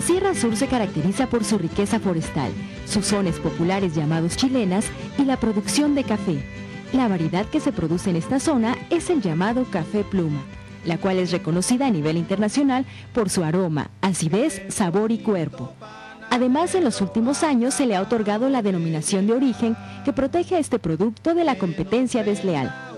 La Sierra Sur se caracteriza por su riqueza forestal, sus zonas populares llamados chilenas y la producción de café. La variedad que se produce en esta zona es el llamado café pluma, la cual es reconocida a nivel internacional por su aroma, acidez, sabor y cuerpo. Además, en los últimos años se le ha otorgado la denominación de origen que protege a este producto de la competencia desleal.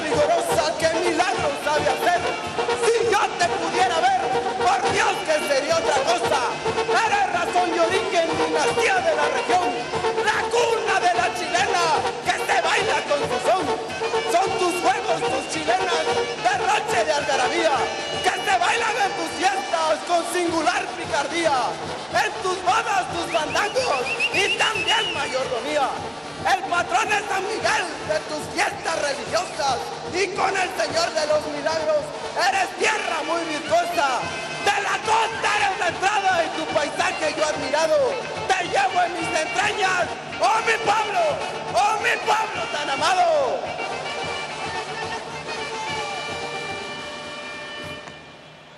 Vigorosa que milagros sabe hacer. Si yo te pudiera ver, por Dios que sería otra cosa. Eres razón y origen, dinastía de la región, la cuna de la chilena que se baila con su son. Son tus juegos, tus chilenas, derroche de algarabía, que se bailan en tus fiestas con singular picardía. En tus bodas, tus bandangos y también mayordomía. El patrón es San Miguel de tus fiestas religiosas y con el Señor de los milagros eres tierra muy virtuosa. De la costa eres la entrada y tu paisaje yo admirado te llevo en mis entrañas. ¡Oh mi pueblo! ¡Oh mi pueblo tan amado!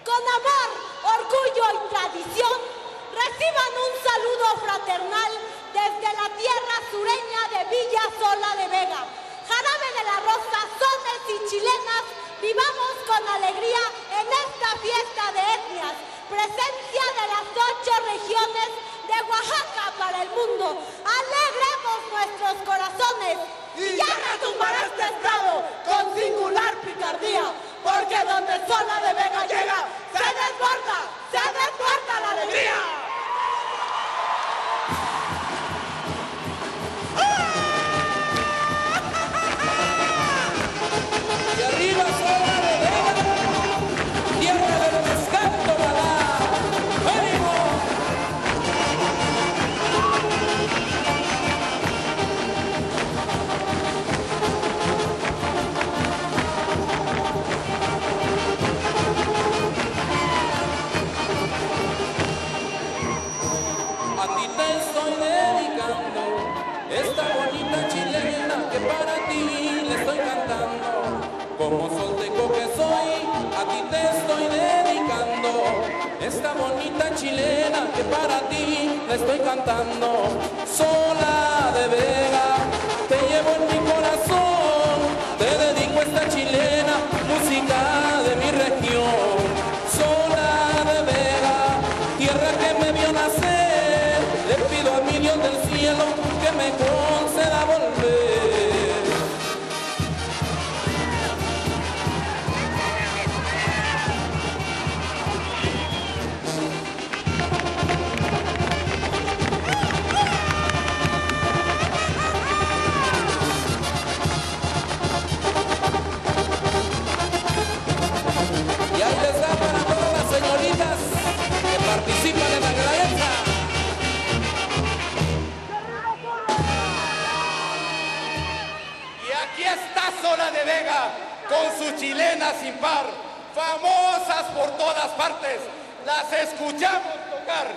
Con amor, orgullo y tradición, reciban un saludo fraternal desde la tierra sureña de Villa Sola de Vega. Jarabe de la Rosa, sones y chilenas, vivamos con alegría en esta fiesta de etnias, presencia de las ocho regiones de Oaxaca para el mundo. Alegremos nuestros corazones y ya retumbará este estado Esta bonita chilena que para ti le estoy cantando. Como solteco que soy, a ti te estoy dedicando. Esta bonita chilena que para ti le estoy cantando. Sola. chilenas sin par, famosas por todas partes, las escuchamos tocar.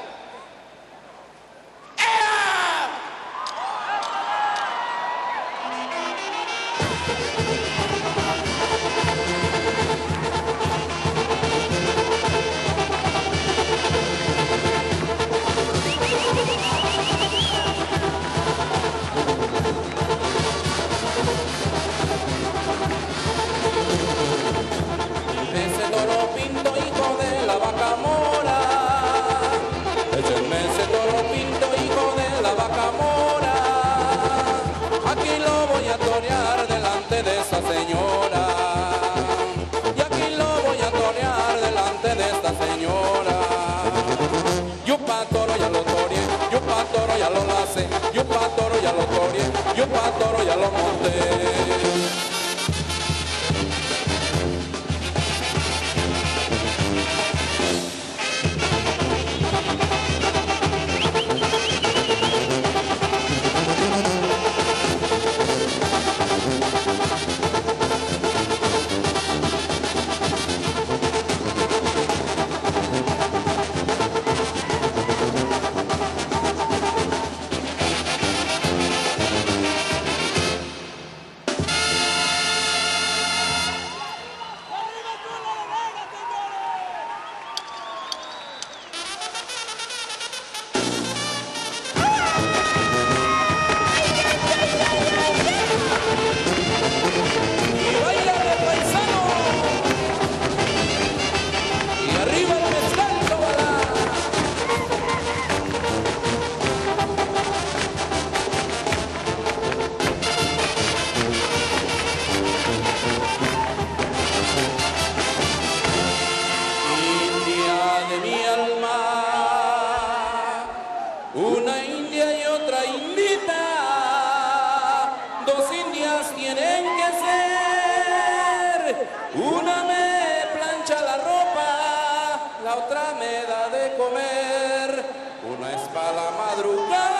otra me da de comer, una es para la madrugada.